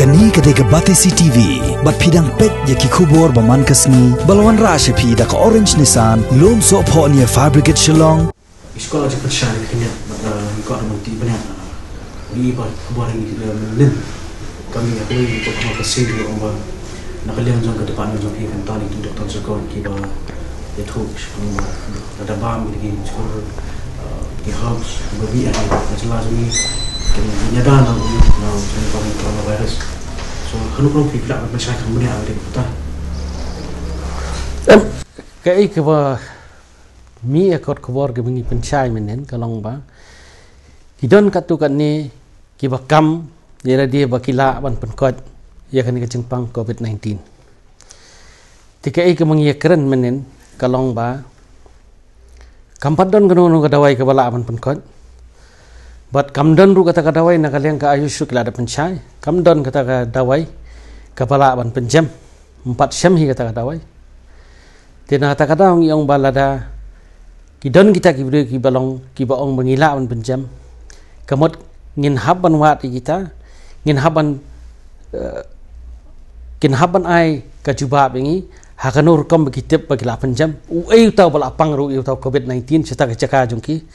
kani kade ke bate CTV bat phidang pet ye ki khubor ba man kasni balwan ra she phi da ka orange nisan lom so pho ni fabricate shillong. Sekolah cepat syar kena ikut ada mesti banyak ni ba khubor ni. Len kami aku ni untuk kamu kasih dulu orang nak kalian jom ke depan jom ki kan tani tu doktor sekolah ki ba ya tu ada bam lagi sekolah ki herbs berbi ada jelas ni. kena menyadar nak nak tentang coronavirus so kanu kanu fikir apa macam kamu ni ada betul cái cái bà mi akot khobor ke bengi pencai menen kalong ba kidon katu kan ni ki ba kam yera dia ba kila ban penkot ya kan ke jengpang covid 19 tika ke mengi keren menen kalong ba kampadon kanu nu kadawai ke bala ban penkot But kamdon ru kata kadawai nak kalian ke ayush ru kila ada pencai. Kamdon kata kadawai kepala ban penjam empat syam hi kata kadawai. Tina kata orang yang balada kidon kita ki beri ki balong ki baong mengila ban penjam. Kemot ngin haban wat kita ngin haban kin haban ai ka juba bengi hakanur kom bekitip bagi la penjam. U ai tau bala pang ru tau covid 19 cita ke caka jungki.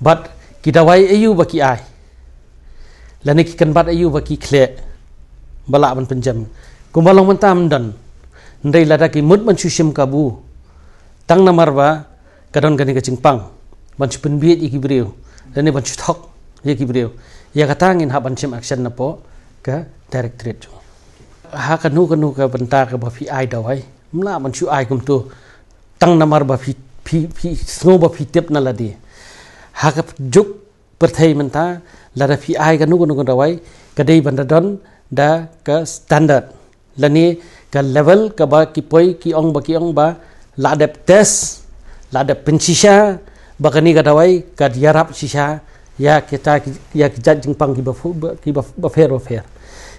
But kita wai ayu baki ai. Lani ki kan bat ayu baki kle. Bala ban penjam. Kumalong mentam dan. Ndai lada ki mut man shushim kabu. Tang namar ba kadon gani ka pang. Ban chu pen biet iki breu lani ban chu thok ye ki breu ya kata ngin ha ban chim action na po ka directorate ha ka nu ka nu ka ba fi ai dawai. Mla ban chu ai kum tu. Tang namar ba fi fi snow ba fi tip na ladi hakap juk perthai menta lara fi ai ka nugu nugu rawai ka dei banda don da ka standard. Lani ka level ka ba ki poi ki ong ba ki ong ba la dep test la dep pensisha ba ka ni ka rawai ka diarap sisha ya kita ya ki jat jing pang ki ba fu ki ba ba fair ba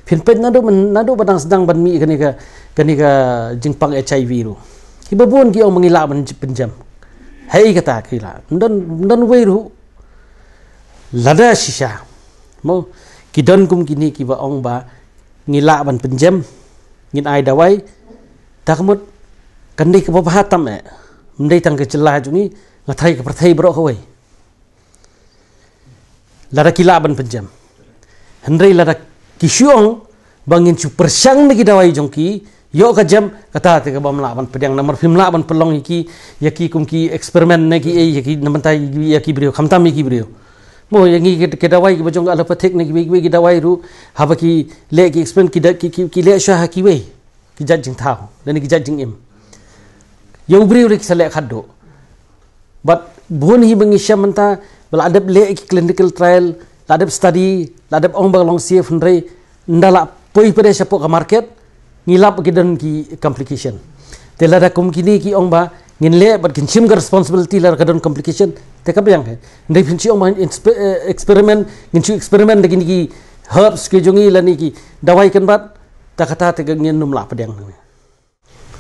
fin pen nado men nado badang sedang ban mi ka ni ka ka ni ka jing pang hiv ru. Ki ba bon ki ong mangila ban penjam hei kata kila dan dan weiru lada shisha mo kidon kum kini ki ba ong ba ngila ban penjam ngin ai dawai. Takmut kandi ke ba hatam e. Mendai tang ke celah jungi ngathai ke perthai bro hoi lada kila ban penjam hendrai lada kisyong bangin chu persang ni dawai jongki yo ka jam kata te ka bam laban pedang nomor film laban pelong iki yaki kum ki eksperimen ne ki e yaki namantai yaki brio khamtam ki brio mo yangi ke ke dawai ki bajong ala pathik ne ki ki dawai ru haba ki le ki eksperimen ki ki ki le sha ha ki we ki judging thao. Dan ki judging im. Yo brio le ki sale khaddo but bun hi bangi shamanta bal adab le ki clinical trial adab study adab ong bang long safe ndre ndala poi pere sapo ka market ngilap ki dan ki complication. Tela da kum kini ki ong ba ngin le but kin chim ga responsibility la ka dan complication te ka byang he ndai phin chi ba eh, experiment ngin chi experiment de ki herbs ki jongi la ni ki dawai kan bat ta kata te ngin num la padang ni.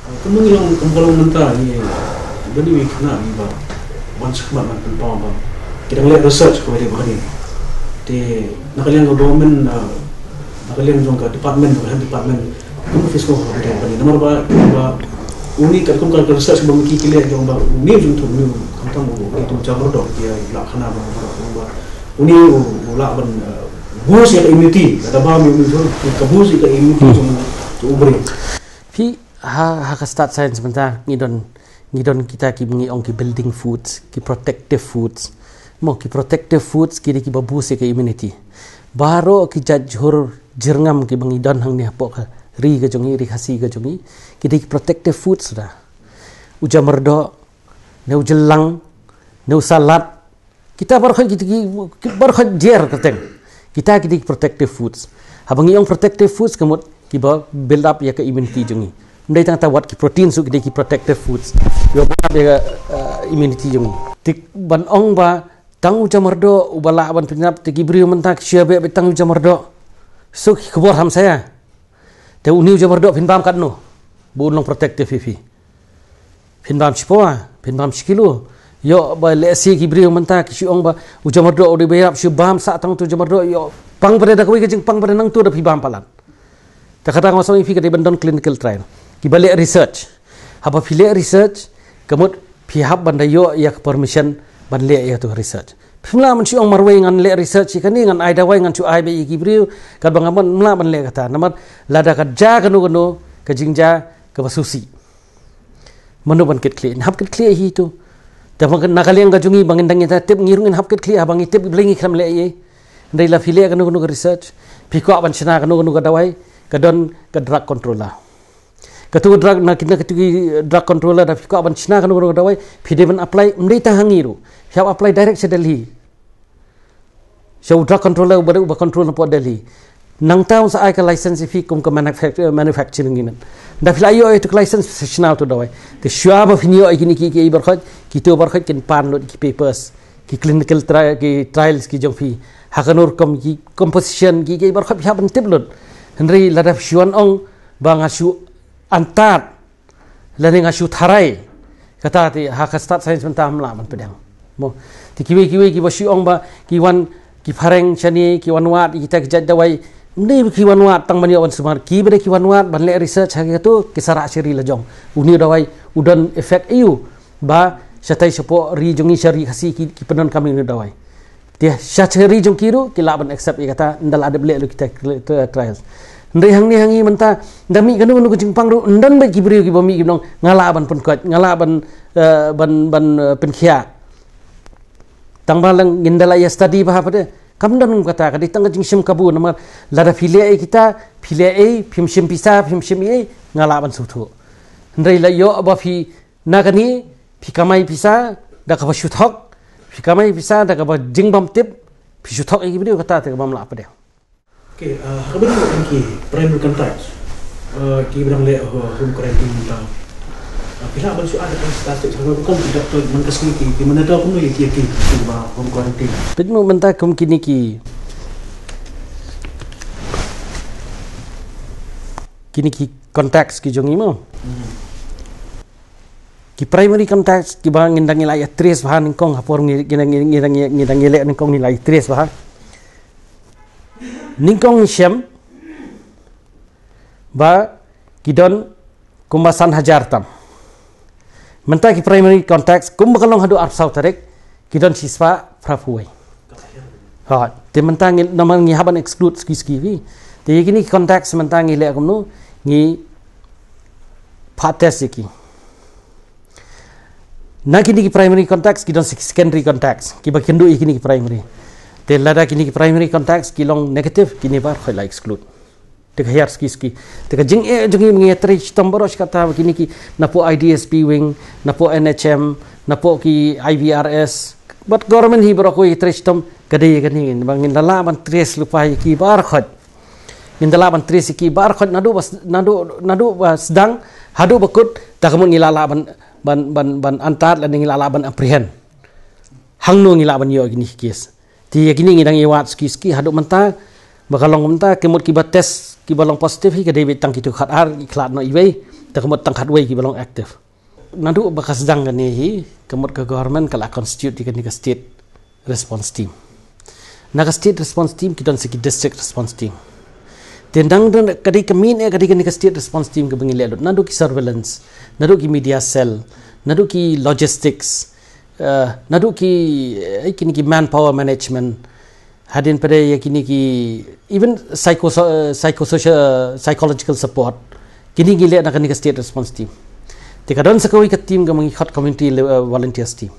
Kamu ngilong kumpulong mentah ni bani wi kana ni ba once kuma man pen pa ba kita ngeliat research ko dia bahani te nakalian government nakalian jong ka department department kamu fisko ko dia bani nomor ba uni ka kum ka research ba miki kile jong ba uni jung tu ni kam tam bo itu jabro dok dia la khana ba ba uni la ban bus ya immunity ada ba mi mi ka bus ya immunity jong tu ubri fi ha ha ka start science banta ngidon ngidon kita ki ngi ong ki building foods ki protective foods. Mo ki protective foods ki ki babu se ka immunity. Baro ki jajhur jirngam ki bangi don hang ni ri ke jongi ri khasi ke jongi kita protective food sudah. Uja merdo ne ujelang ne salat. Kita baru kita baru jer keteng kita kita protective foods. Habangi yang protective foods kemut kita build up ya ke immunity jongi ndai tang ta wat ki protein su kita protective foods. Yo up ya immunity jongi tik ban ong ba tang uja merdo ubala ban penyap tiki beri mentak siabe tang uja merdo so kebor ham saya te uni uja berdok fin bam kat no bu long protective fifi. Fin bam chipo fin bam chikilo yo ba le si ki bri menta ki ong ba uja berdok odi bayap shi bam sa tang tu uja berdok yo pang pada dak ke pang pada nang tu da fi bam palan tak kata masuk ifi kadi bandon clinical trial. Ki balik research. Apa pilih research kemut pihak bandayo ya permission ban le ya tu research Pemla men siong marwe ngan le research kan ni ngan ai dawai ngan chu ai be iki briu kad bang ban le kata. Namat lada kad ja kanu kanu ka jingja ka basusi. Manu ban kit clean hap kit clear hi tu. Ta bang nakaliang ka jungi bang indang ta tip ngirung hap kit clear bang tip blingi kham le ye. Ndai la file kanu kanu research. Piko ban chana kanu kanu ka dawai ka don ka drug controller katu drug na kita katu drug controller da piko ban chana kanu kanu ka dawai pide ban apply mdai ta hangiru Siapa apply direct ke Delhi. So drug controller baru ubah control nampak Delhi. Nang tahu saya ke license fee kum ke manufacturing ini dah fila ayo itu license professional tu dah ke siapa finio ini ki ki berkhot kita berkhot kin pan lot ki papers ki clinical trial ki trials ki jong fi hakanur kom ki composition ki ki siapa pentip lot. Henry lada syuan ong asu antat lalu ngasu tharai kata ti hakastat science mentah mla man pedang. Mo ti kiwi kiwi ki basu ong ba ki wan ki pareng chani ki wanwat kita ki jadda wai ni ki wanwat tang mani on sumar ki bere ki wanwat ban le research ha tu ki sara siri la jong. Uni da wai udan effect iu. Ba satai sepo ri jongi sari khasi ki, ki penon kami ni da wai dia syatri jong kiru ki la ban accept kata ndal ada bele lu kita trials ndai hang ni hangi menta dami kanu nu kucing pang ru ndan ba ki beri ki bomi ki nong ngala ban pun kuat. Ngala ban uh, ban ban uh, penkhia. Tang balang ngindala ya study bah apa deh kam dan kata kadi tang jing sim kabu nama lada file ai kita file ai phim sim pisa phim sim ai ngala ban suthu ndai la yo ba fi nagani phi kamai pisa da ka shu thok phi kamai pisa da ka ba jing bam tip phi shu thok ai video kata te bam la apa deh Okay, uh, kami nak ki primary contact. Uh, ki bilang le home quarantine tentang pihak bang soal ada status. Sebab bukan tidak tahu mana kesini ki di mana tahu pun ki ki ki ba home tapi mau mentah kum kini ki kini ki konteks ki jongi mo ki primary konteks ki bang ngindang nilai ya tres bahan kong hapor ngindang ngindang ngindang nilai kong nilai tres bahan ningkong syam ba kidon kumbasan hajar tam Mentah primary context kum bakalong hadu arp sau tarik kidon siswa prafuai. Ha, te mentah ngi nama ngi haban exclude ski ski vi. Te kini context mentah ngi le akum nu ngi pates iki. Na kini ki primary context kidon secondary context ki bakendu ikini ki primary. Te lada kini ki primary context kilong negative kini bar khoi la exclude. Teka hiar ski ski. Teka jing e jing e ngi tri tomboro kata begini ki napo IDSP wing napo NHM napo ki IVRS but government hi bro ko tri tom kade ye kani bangin dala ban tres lupa ki bar khot. In dala ban tres ki bar khot nadu bas nadu nadu sedang hadu bakut tak kamu ngilala ban ban ban ban antar dan ngilala ban apprehend. Hang no ngilala ban yo gini kis ti gini ngidang iwat ski ski hadu mentah bakalong mentah kemut kibat test ki balong positif hi kade betang kitu khat ar iklat no iwei ta kemot tang khat wei ki balong aktif nandu bakas dang gani hi kemot ke government kala constitute dikan nika state response team. Naga state response team ki don siki district response team. Den dang don kade kemin e kade nika state response team ke bengile dot nandu ki surveillance nandu ki media cell nandu ki logistics uh, nandu ki uh, kini ki manpower management hadin pada yakini ki even psycho psychosocial psychological support kini gile nak ni state response team. Tika don sakawi ka team ga mangi hot community volunteers team.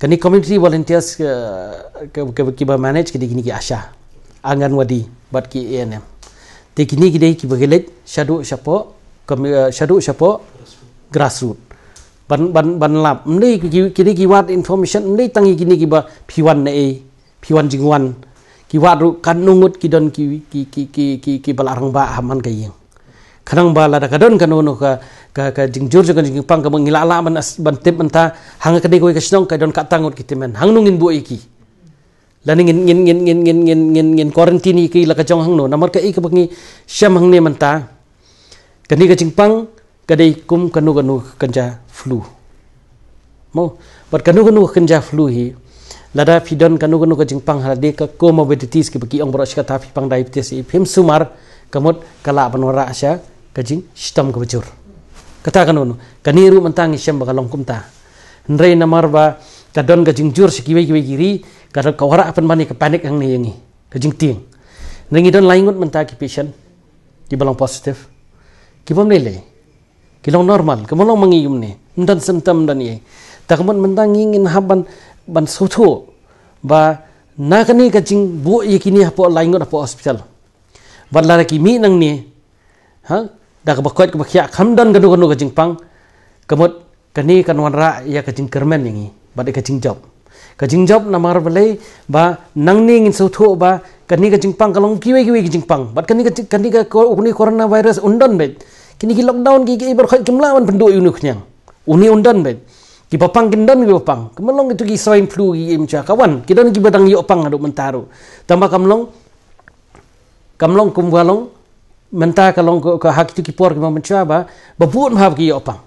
Kani community volunteers ke ke ki ba manage kini kini ki asha angan wadi bat ki anm te kini ki bagele shadu shapo uh, shadu shapo grassroot ban ban ban lap. Mni kini ki wat information mni tangi kini ki ba p1 na a p1 jingwan. Ki waru kan nungut ki don ki ki ki ki ki ki balarang ba haman ka yeng. Kanang ba la ka don kan no ka ka ka jing jur jing pang ka mengila ala man ban tip menta hang ka de ko ka snong ka don ka tangut ki temen hang nungin bu iki la ning ngin ngin ngin ngin ngin ngin ngin quarantine ki la ka jong hang no namar ka ik bangi syam hang ne menta kani ka jing pang ka de kum kanu kanu kanja flu. Mo but kanu kanu kanja flu hi lada fidon kanu kanu kajing pang hal de ka comorbidities ki baki ong boros ka ta fi pang diabetes i phim sumar kamut kala panwara asya kajing sistem ke bejur. Kata kan unu kaniru mentang isyam bakalong kumta. Ndrei namar ba kadon kajing jur sikiwe kiwe kiri kada kawara apan mani ke panik yang ni yangi kajing ting nengi don laingut mentaki patient di balang positif kibam lele kilong normal. Kemalong mangiyum ni. Ndan sentam dan ye. Takmon mentang ingin haban ban soto. Ba nakani kajing bu yakini hapo laingut hapo hospital. Badla ki mi nang ni. Ha? Da ka bakwat ka bakya khamdan gadu gadu ka jingpang kamut kani kan wanra ya ka jing kermen ni. Bad ka jing job ka jing job na mar balai ba nang ni ngin sotho ba kani ka jingpang kalong kiwe kiwe ki jingpang bad kani ka kani ka corona virus undon bet kini ki lockdown ki ki bar khat jumla wan pendu unu khnyang uni undon bet ki papang kindan ki papang. Kemelong itu ki swine flu ki imcha kawan. Kidan ki badang yo pang adu mentaru. Tambah kamlong kamlong kumwalong menta kalong ko ka hak ki por ki mamcha ba babun hab ki opang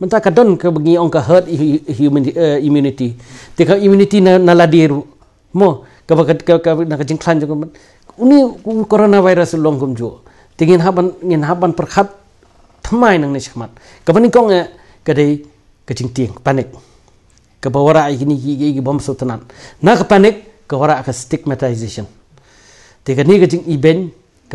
menta ka don ka bagi ong ka herd human immunity te ka immunity na na ladiru mo ka ka ka na ka jing klan jo uni coronavirus long kum jo tingin haban ngin haban perkhat thamai nang ni chmat ka bani kong ka dei ka jing ting panik. Ka bawara ai ni ki ki bom so tanan na ka panik ka wara ka stigmatization. Này cái chừng iben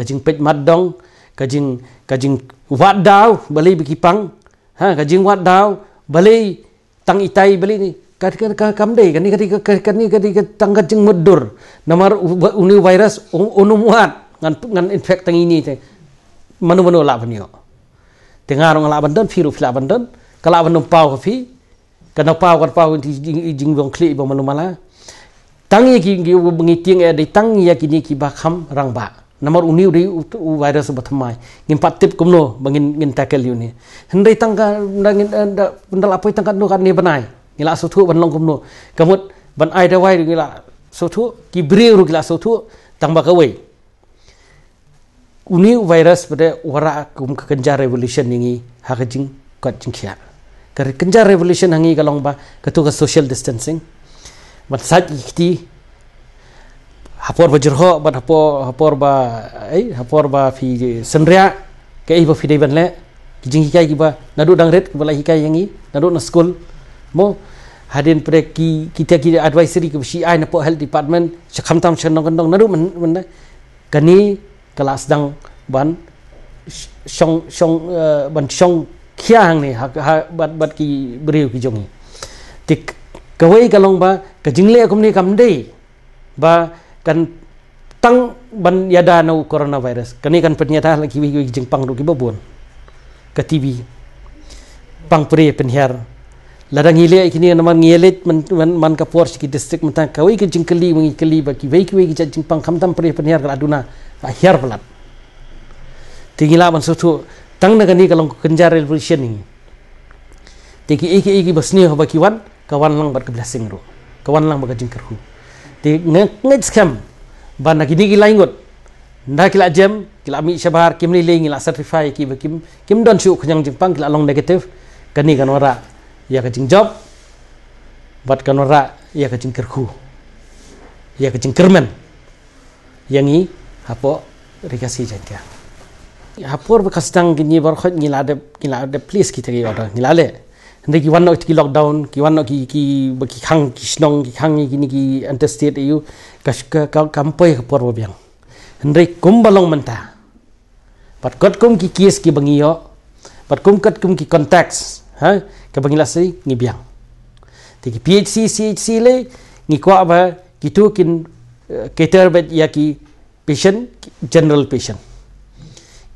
chừng pet madong cái chừng wat dao bali biki pang ha chừng wat dao bali tang itai bali ni. Cái cái cái kam dei cái này cái cái cái này cái cái tang cái chừng mudur namar uni virus unu muat ngan ngan infect tang ini te manu manu la banyo tengah orang la bandan firu fila bandan kalau bandan pau fi kana pau kan pau jing jing bong kli bong manu mala. Tangi ki ki bungi ting e de tangi ya kini ki ba kham rang ba. Namar uni u virus ba thamai ngin patip kumno bangin ngin tackle yuni. Hendai tangka ngin da pendal apa tangka no kan ni banai ngila so thu ban long kumno. Kamut ban ai da wai ngila so thu ki bri ru ngila so thu tang ba kawai uni virus pada wara kum kenjar revolution ini hakajing kat jingkia kar kenjar revolution hangi kalong ba katu social distancing. Bat saj ikti hapor ba jirho bat hapor hapor ba ai hapor ba fi senria ke iba fi deban le. Kijing hikai kiba nadu dang red kebala hikai yangi nadu na school. Mo hadin pre ki kita ki advisory ke si ai na po health department chakham tam chen nong nong nadu men kani kelas dang ban shong shong uh, ban shong kia hang ni ha, ha bat bat ki beriu ki jongi tik kawai kalong ba ka jingle akum ni kam dei ba kan tang ban yada no coronavirus. Kani kan pernyataan lagi wi jing pang ru ki babon ka tv pang pre penhiar ladang ile kini naman ngelet man man, man ka por ki district man kawai ki jing kali wi kali ba ki wi ki wi ki jing pang kam tam pre penhiar ka aduna. Akhir pelat. Tingila man sutu tang na kani kalong kenjar revolution ni. Tiki iki iki basni ho ba ki wan kawan lang bat blessing ro kawan lang baga jingkar hu ti ngej scam. Ban nak ini gila ingot nda kila jam kila mi shabar kim ni lengi la certify ki ba kim don shu khanyang jingpang kila long negative kani kan wara ya ka jing job bat kan wara ya ka jingkar hu ya ka jingkar men yang i hapo rikasi jatya hapor bekas tang gini bar khot ngila de ngila de please kita ki order ngila le Nanti ki wan ki lockdown, ki wan ki ki ki hang ki snong ki hang ki ni ki interstate eu kas ka ka kampoy ka por biang. Nanti kum balong menta. Pat kot kum ki kies ki bangiyo. Pat kum kot kum ki contacts, ha? Ka bangila sei ni biang. Ki PHC CHC le ni kwa ba ki tu kin cater bet ya ki patient general patient.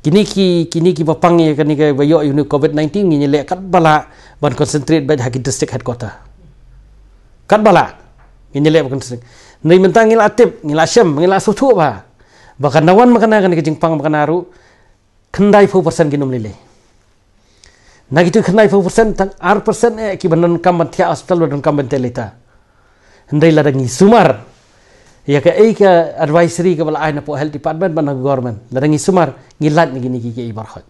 Kini ki kini ki papang ya kan ni ka bayo uni covid 19 ni le kat bala ban concentrate bad haki district headquarter. Kat bala ini le bukan district nei mentang ngila tip ngila syam ngila sutu ba bahkan nawan makana kan ke jingpang bahkan aru kendai fu persen ginum lele na gitu kendai fu persen tang ar persen eh ki banan kam tia hospital dan kam telita hendai la dangi sumar. Ya ke ai ke advisory ke bala aina po health department ban government. La dangi sumar ngilat ni gini ki ibar khot.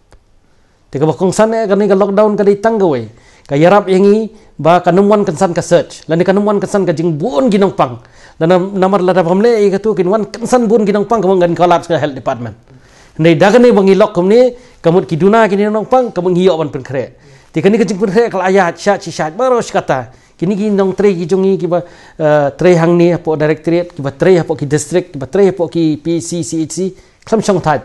Tiga bakong sana kan ni lockdown kali tanggawai kaya rap yang ini ba kanumuan kansan ka search. Lani kanumuan kansan ka jing buon ginong pang. Dan namar lada pamle i ka tu kinwan kansan buon ginong pang kamang gan collapse ka health department nei dagan ni bangi lok kumni kamut kiduna kini nong pang kamut ngiyok ban pen kre ti kani kajing pen kre kal ayat kata. Kini ki nong tre ki jongi ki ba uh, tre hang ni apo directorate ki ba tre ki district ki ba tre ki PCCHC klam chong thai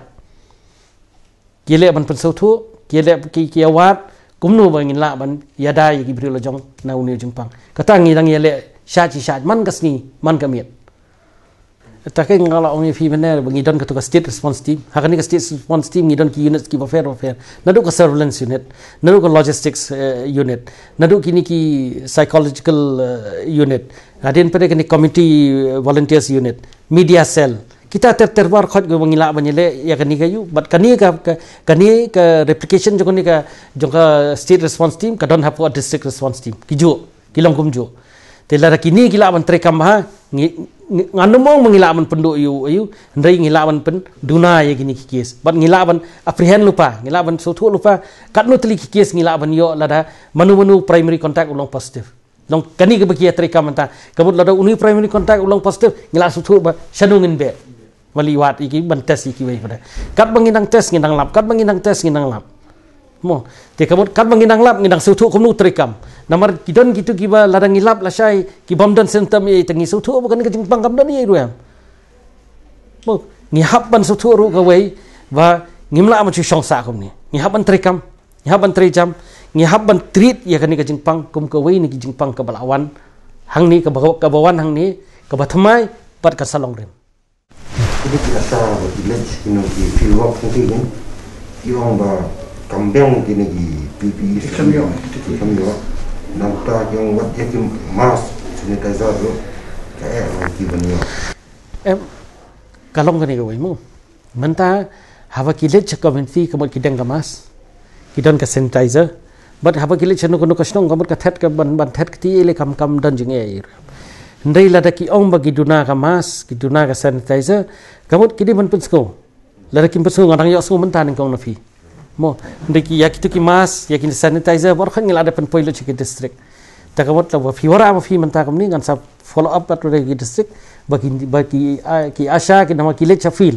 ki le ban pen so thu ki le ki ki awat kumnu bangin la ban yada yi ki brilo jong na uni jingpang kata ngi dang yele sya chi sya man kasni man kamiet Tapi kalau orang yang benar bagi don ketua state response team, hak ni state response team ni don ki unit ki warfare warfare, nadu ke surveillance unit, nadu ke logistics uh, unit, nadu kini ki psychological uh, unit, adin pada kini community volunteers unit, media cell. Kita ter terbar khot go bangila banyele ya kani kayu, but kani ka kani ka replication jo kani ka jo ka state response team ka don hapo district response team. Kijo, kilong kumjo. Telah kini gila ban trekam ha? Nganu mong mengilaban penduk yu yu ndai ngilaban pen duna ya gini kikis. Bat ngilaban apprehend lupa ngilaban sotu lupa. Kat nu teli kikis ngilaban yo lada manu manu primary contact ulong positif long kani ke bagi trika manta kabut lada uni primary contact ulong positif ngila sotu ba shanu ngin be. Wali wat iki ban test iki wei pada. Kat banginang test nginang lap. Kat banginang test nginang lap mo te kabut kat banginang lap nginang sotu kumnu trikam Namar kidon gitu kiba ladang ilap la syai ki bomdan sentem ye tengi su thu bukan ke jingpang kam dan ye ruam. Bo ni hab ban su thu ru ka wei wa ngimla ma chu shong sa kum ni. Ni hab ban trikam, ni hab ban trijam, ni hab ban treat ye kan ke jingpang kum ka wei ni ki jingpang ka balawan. Hang ni ka bawa ka bawan hang ni ka batmai pat ka salong rem. Ini kita tahu village kini ki field penting ni. Iwang ba kambing kini ki PPE. Kambing. Kambing nampak yang buat dia tu mas sanitizer tu. Kayak lagi bani em kalong kani ko mo manta hava kilet cha community kamot kidang ka mas? Kidon ka sanitizer? But hava kilet cha no ko kasnong kamot ka thet ka ban ban thet ti ele kam kam dan jing e ndai la ki ong bagi duna ka mas ki duna ka sanitizer kidi ban pensko la da kim pensko ngadang yo so menta ning kong na fi mo ndiki ya kitu ki mas ya kin sanitizer bor khan ngila depan poilo chiki district. Ta motla fi wara ma fi manta ni ngan sa follow up at re ki district bagi bagi ki asha ki nama ki le chafil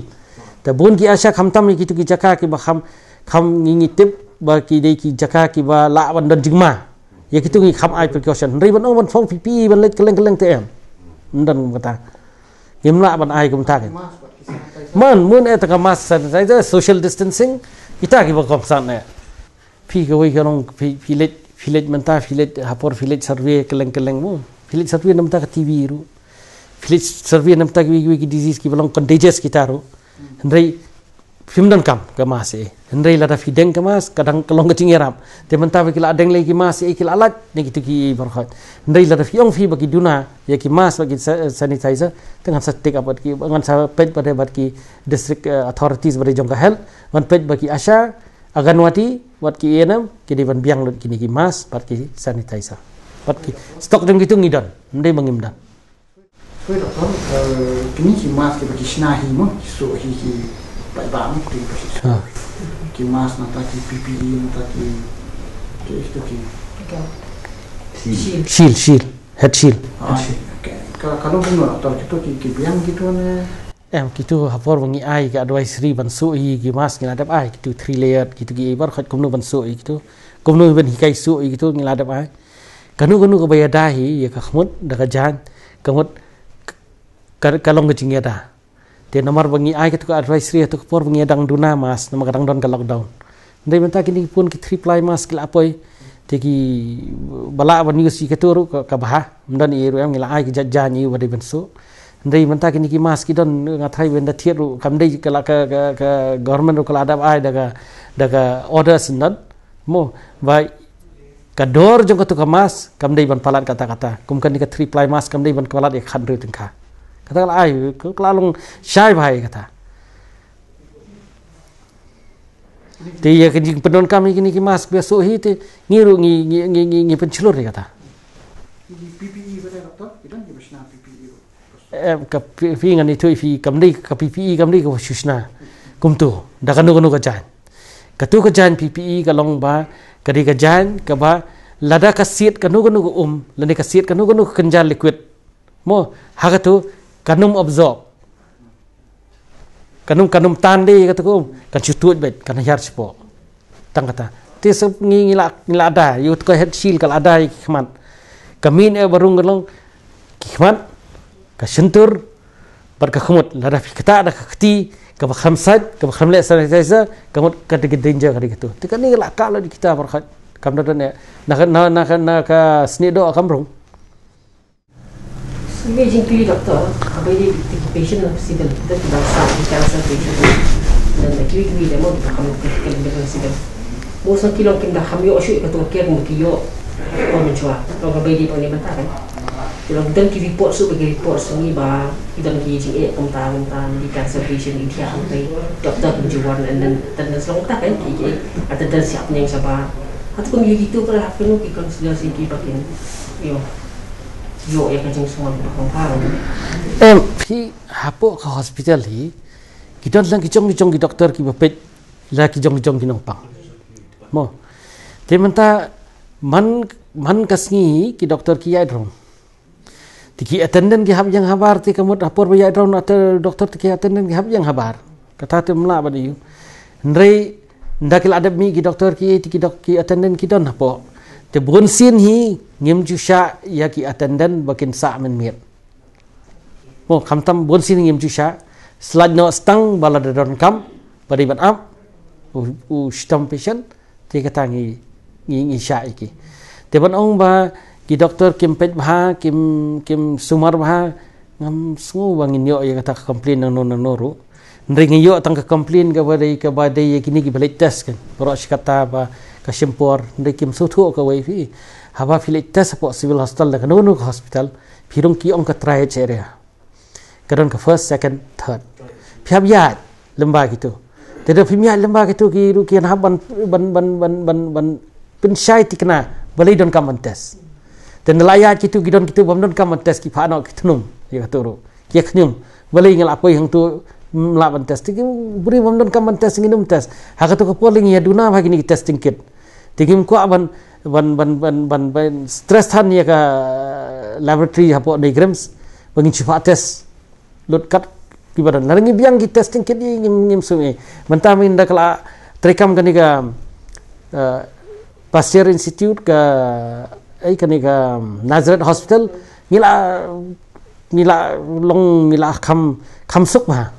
ta bon ki asha kham tam ki jaka ki ba kham kham ngi tip ba ki de ki jaka ki ba la ban dan jingma ya ki kham ai precaution ri ban on phong pi pi ban le keleng keleng te em. Ndan kata imla ban ai kum ta man mun eta ka mas sanitizer social distancing kita kita kom sana pi ke wei kerong village village menta village hapor village survey keleng keleng mu village survey nam ta tv ru. Village survey nam ta ki ki disease ki belong contagious ru. Hendrai film dan kam ke mas e hendrai lada fideng ke mas kadang kelong kecing yaram te menta ki la deng lagi mas e ki la alat. Ni kitu ki berkhat hendrai lada fiong fi bagi duna. Ya ki mas bagi sanitizer. Tengah sa take up ki ngan sa pet pada bat ki district uh, authorities bari jong ka health man pet bagi asha agan wati wat ki enam ki di ban biang lut kini ki mas bat ki sanitizer. Bat ki stok jong gitu ngidon. Ndai mangimdan Koi doktor, kini ki mas ki bagi mo, so hi ki ha mas na ta ki PPE na ta ki ki itu ki. shield shield head shield Ah, Kalau pun doktor kita ki ki biang gitu ne. em kitu hapor wangi ai ka advisory ban su i ki mas dap ai kitu three layer kitu ki ibar khat kumnu ban su i kitu kumnu ban hikai su i kitu ngila dap ai. Kanu kanu ka baya dahi ya ka khmut da ka jan kamut kalong ka jingya da te nomor wangi ai kitu ka advisory tu por wangi dang duna mas nama kadang don ka lockdown. Ndai menta kini pun ki three ply mas kila apoi te ki bala ban news ki keturu ka bah mdan i ru ngila ai ki jan i wadi ban su ndai menta kini ki mas ki don ngathai ben da thiet ru kam dei kala ka ka government ru kala adap ai daga daga orders nan mo ba ka dor jong ka tu ka mas kam dei ban palat kata kata kum kan ka three mas kam dei ban palat ek khan ru tingka kata kala ai kala long shai bhai kata. Te ya ka jing penon kami kini ki mas beso hi te ngiru ngi ngi ngi ngi, ngi pencilur kata. Ki PPE pada doktor, kita ki bagi PPE ru. em ka pi ngan itu fi kam dei ka PPE kam dei ka shushna kum tu da kanu kanu ka jan ka tu ka jan PPE ka long ba ka di ka jan ka ba lada ka siet kanu kanu ka um lani kanu kanu ka kenjan liquid. Mo ha ka tu kanum absorb kanum kanum tandi kata ko kan chutut bet kan yar sipo tang kata ti sep ngi ngila ngila ada yu ko head shield kal ada khman kamin e barung galong khman ka shentur bar ka khumut la da kata da khti ka bakham sad ka bakham le sanitizer ka mut ka de danger ka gitu ti kan ni la ka la di kita bar khat kam da ne na na na na ka snido kam rong Amazingly, doctor, a very big patient of Sidon, that by some in cancer patient, and the clinic we demo to come to the clinic of Sidon. Most of the kilo can the Hamio or shoot to a care with Kiyo or Mitchua, or a baby on the matter. You know, don't give you ports over the reports to me by the engaging eight from time and time, the cancer patient in Kia, and the doctor can do one and then the tenants long time, and Kiki at the Dunsia names about. I think you need to have a yo ya kajing semua em phi hapo ka hospital hi kita lang ki chong chong ki doktor ki bapet la ki jong jong ki nong pang mo te menta man man kasngi ki doktor ki ai drom tiki attendant ki hab yang habar ti kamut hapor ba ya drom atau doktor ti ki attendant ki hab yang habar kata te mla ba diu ndrei ndakil adab mi ki doktor ki ti ki dok ki attendant ki don hapo te bun sin hi ngim ju sha ya ki attendant bakin sa men mir mo kam tam bun sin ngim ju sha. Slad no stang bala de don kam bari ban am u u stam patient te kata ngi ngi ngi sha iki te ban ong ba ki doktor kim pet ba kim kim sumar ba ngam sungu bangin yo ya kata complain no no no ru. Ndring yo tang ka complain ka badai ka badai kini ki balik test kan pro kata ba ka shimpor ndai kim su thu ka wai fi. Haba fili tes po civil hospital da kanu nuk hospital. Phirung ki ong ka try che area kadon ka first second third. Phiap ya lemba gitu tede phimya lemba gitu ki ru ki na ban ban ban ban ban ban pin shai tikna balai don kam test. Dan laya gitu gidon gitu bam don kam test ki phano ki thunum ya turu ki khnyum balai ngal apa yang tu melawan test. Tiki beri bam don kam test nginum test. Hakatu ko polling ya duna bagi ni testing kit tingim ko ban ban ban ban ban ban stress than ya ka laboratory hapo diagrams bagi cepat test. Lut kat di badan. Larangi biang ki testing ni ngim ngim sungai mentah min dak la trekam kan ka uh, Pasteur Institute ka ai kan ka Nazareth Hospital ngila ngila long ngila kham kham suk ba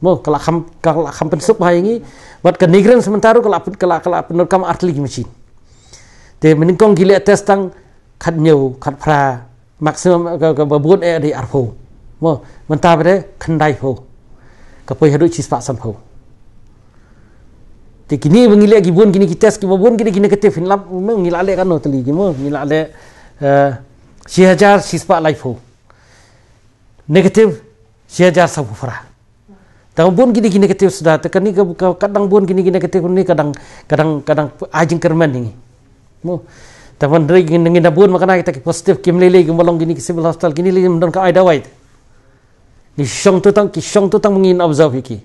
mo kala kham kala kham pen suk ba ini buat ke negeri sementara kalau apa kalau kalau apa nurkam artli mesin. Te meningkong gile testang kat nyu kat pra maksimum ke ke babun e di arfo. Mo mentah pada kendai fo. Kapoi hadu cis pak sam fo. Te kini mengile gi bun kini kita ski babun kini kini ketif lap mengila ale kan no teli mo ngila ale eh si hajar cis pak life. Negatif si hajar sabu farah. Tahu pun gini gini ketif sudah tekan ni kadang pun gini gini ketif ni kadang kadang kadang ajeng kerman ni. Mo. Tapi dari gini gini pun makana kita positif kim lele kim balong gini civil hospital gini lele mendon ka aida wait. Ni syong tu tang ki syong tu tang mengin observe iki.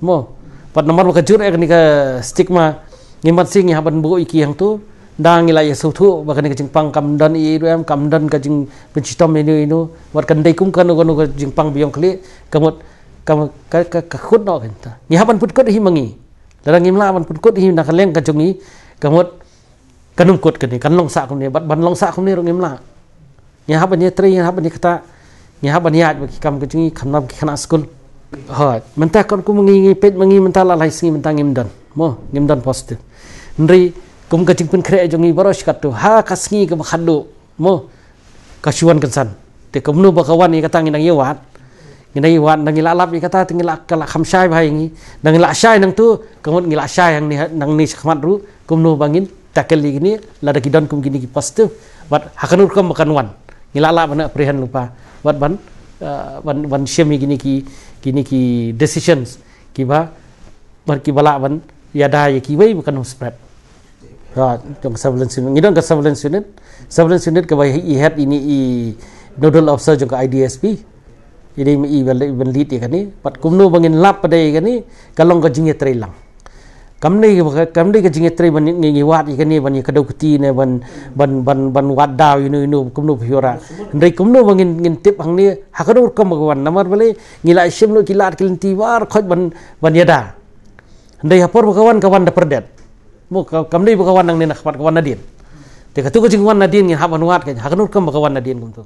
Mo. Pat nomor maka jur ni ka stigma ni mat sing haban bu iki yang tu dang ila yesu tu bakan ka jingpang kam dan i ru am kam dan ka jing pencitom ini ini wat kan dai kum kan ka jingpang biong kli kamut kam ka ka ka khut no kan ta. Ni haban put kot hi mangi. Darang ngim la ban put kot hi na kaleng ka jungi kamut kanum kot kan ni kan long sa kum ni bat ban long sa kum ni rong ngim la. Ni haban ni tri ni haban ni kata ni haban ni aj baki kam ka jungi kam nam ki khana skul ha mentah kon ku mangi ngi pet mangi mentah la lai singi mentah ngim dan mo ngim dan positif nri kum ka jing pun kre jungi baros kat tu ha ka singi ka khadu mo kasuan kan san. Te kumnu bakawan ni kata ngi nang yewat ngi wan nang ila lap kata tingila kala kham shai bhai ngi. Nang ila shai nang tu kamut ngila shai yang ni nang ni khmat ru kum no bangin takel li ni la da kidon kum gini ki positif wat hakanur kum makan wan. Ngila lap na prehan lupa. Wat ban ban ban shemi gini ki gini ki decisions. Ki ba bar ki bala ban ya da ya ki wei bukan spread. Ha jong surveillance unit. Ngidon ka surveillance unit? Surveillance unit ka bai i head ini i nodal officer jong IDSP jadi mi ben ben lit kan ni pat kumno bangin lap pada kan ni kalong ka jinge trailang kam ni kam ni ke jinge tri ban ni ni wat ke ni ban ni kadau keti ne ban ban ban ban wat daw inu inu kum nu piora ndai kum nu bangin ngin tip hang ni hakadu kam bagawan. Namar bale ngila sim nu kilat kilin ti war khoj ban ban yada. Ndai hapor bagawan kawan da perdet. Mo kam ni bagawan nang ni nak kawan nadin. Te katu ke jing wan nadin ngin haban wat ke hakadu kam bagawan nadin kum tu